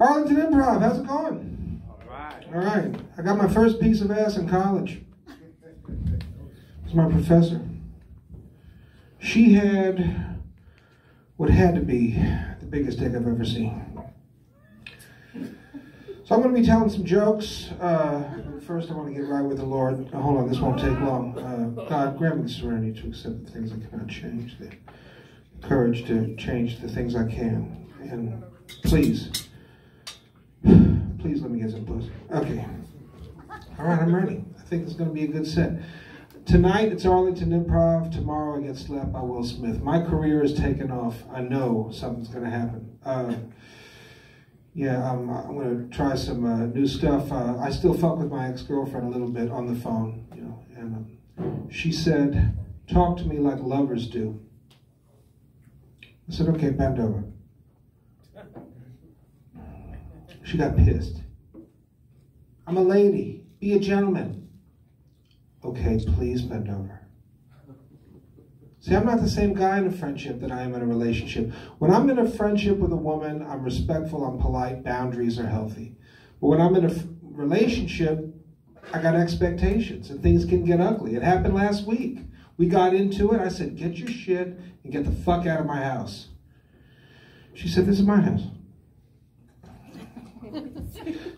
Arlington Improv, how's it going? All right. All right. I got my first piece of ass in college. It was my professor. She had what had to be the biggest dick I've ever seen. So I'm going to be telling some jokes. Uh, first, I want to get right with the Lord. Hold on, this won't take long. Uh, God, grant me the serenity to accept the things I cannot change, the courage to change the things I can. And please, please let me get some pussy. Okay. All right, I'm ready. I think it's going to be a good set. Tonight it's Arlington Improv. Tomorrow I get slapped by Will Smith. My career is taken off. I know something's going to happen. Uh, yeah, um, I'm going to try some uh, new stuff. Uh, I still fuck with my ex-girlfriend a little bit on the phone, you know, and um, she said, "Talk to me like lovers do." I said, "Okay, bend over." She got pissed. I'm a lady. Be a gentleman. Okay, please bend over. See, I'm not the same guy in a friendship that I am in a relationship. When I'm in a friendship with a woman, I'm respectful, I'm polite, boundaries are healthy. But when I'm in a relationship, I got expectations and things can get ugly. It happened last week. We got into it. I said, Get your shit and get the fuck out of my house. She said, This is my house.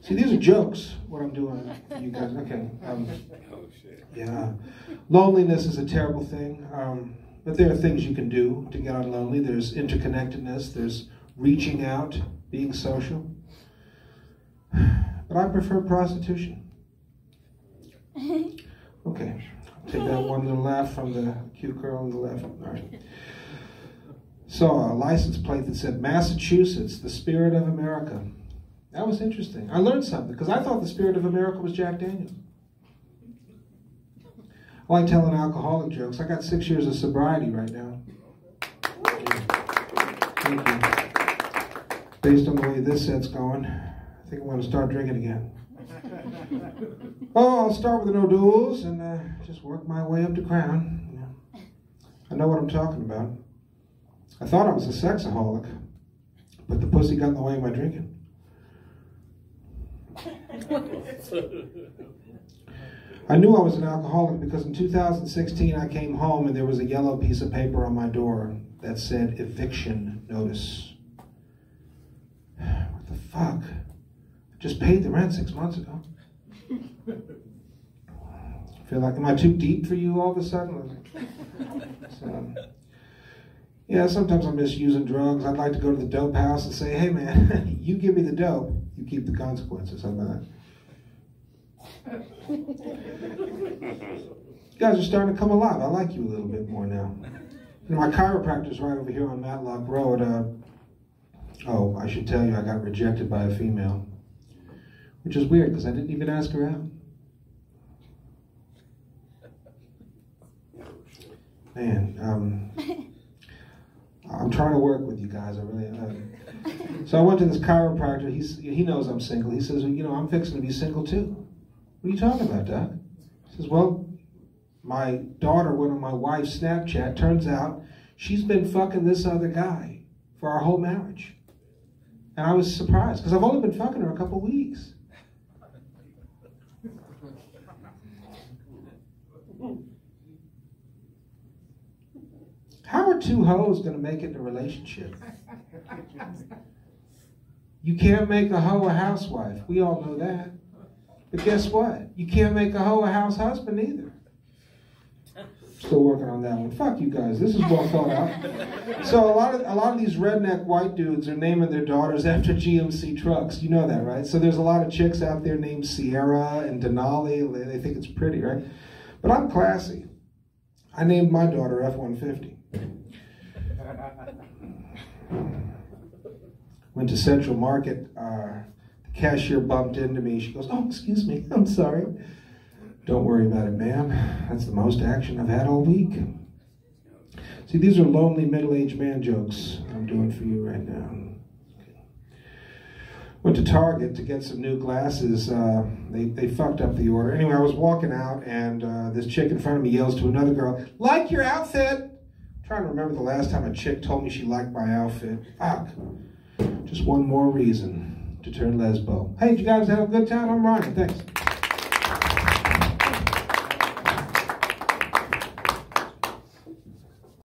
See, these are jokes, what I'm doing you guys. Okay. Um, Oh, shit. yeah. Loneliness is a terrible thing. Um, but there are things you can do to get unlonely. There's interconnectedness, there's reaching out, being social. But I prefer prostitution. Okay. Take that one little laugh from the cute girl on the left. All right. Saw a license plate that said Massachusetts, the spirit of America. That was interesting. I learned something because I thought the spirit of America was Jack Daniels. I like telling alcoholic jokes. I got six years of sobriety right now. Thank you. Based on the way this set's going, I think I'm going to start drinking again. Oh, I'll start with the O'Doul's and uh, just work my way up to crown. I know what I'm talking about. I thought I was a sexaholic, but the pussy got in the way of my drinking. I knew I was an alcoholic because in 2016 I came home and there was a yellow piece of paper on my door that said eviction notice. What the fuck? I just paid the rent six months ago. I feel like, am I too deep for you all of a sudden? So, yeah, sometimes I miss using drugs. I'd like to go to the dope house and say, hey man, you give me the dope, you keep the consequences. About that? You guys are starting to come alive. I like you a little bit more now. You know, my chiropractor's right over here on Matlock Road. Uh, oh, I should tell you, I got rejected by a female, which is weird because I didn't even ask her out. Man, um, I'm trying to work with you guys. I really. Uh, so I went to this chiropractor. He's he knows I'm single. He says, well, you know, I'm fixing to be single too. What are you talking about, Doc? He says, well, my daughter went on my wife's Snapchat. Turns out she's been fucking this other guy for our whole marriage. And I was surprised because I've only been fucking her a couple weeks. How are two hoes going to make it in a relationship? You can't make a hoe a housewife. We all know that. But guess what? You can't make a hoe a house husband either. Still working on that one. Fuck you guys. This is well thought out. So a lot of a lot of these redneck white dudes are naming their daughters after GMC trucks. You know that, right? So there's a lot of chicks out there named Sierra and Denali. They think it's pretty, right? But I'm classy. I named my daughter F-150. Went to Central Market. Uh, the cashier bumped into me. She goes, "Oh, excuse me. I'm sorry." Don't worry about it, ma'am. That's the most action I've had all week. See, these are lonely middle-aged man jokes I'm doing for you right now. Went to Target to get some new glasses. Uh, they, they fucked up the order. Anyway, I was walking out, and uh, this chick in front of me yells to another girl, Like your outfit! I'm trying to remember the last time a chick told me she liked my outfit. Fuck. Just one more reason to turn lesbo. Hey, did you guys have a good time? I'm Ryan. Thanks.